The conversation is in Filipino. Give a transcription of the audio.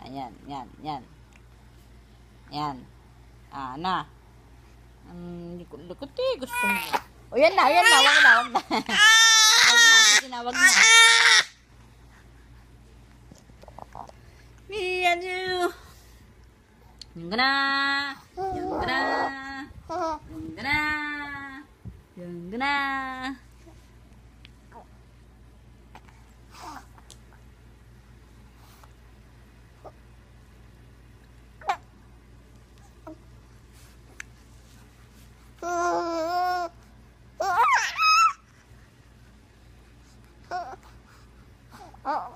Ayan, yan, yan. Yan. Ah, na. Ang likot-likot eh. Gusto mo. O, yan na, yan na. Wag na, wag na. wag na, sige na, wag na. Miyaju. Yung ka na. Yung na. Yung na. Yung na. あ